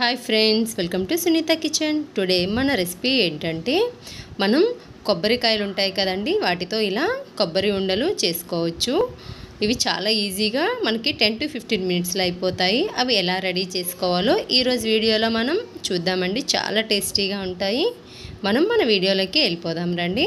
Hi friends welcome to Sunita kitchen today మన recipe ఏంటంటే మనం కొబ్బరికాయలు ఉంటాయి కదండి వాటితో ఇలా కొబ్బరి ఉండలు చేసుకోవచ్చు. ఇవి చాలా ఈజీగా మనకి టెన్ టు ఫిఫ్టీన్ మినిట్స్లో అయిపోతాయి. అవి ఎలా రెడీ చేసుకోవాలో ఈరోజు వీడియోలో మనం చూద్దామండి. చాలా టేస్టీగా ఉంటాయి. మనం మన వీడియోలోకి వెళ్ళిపోదాం రండి.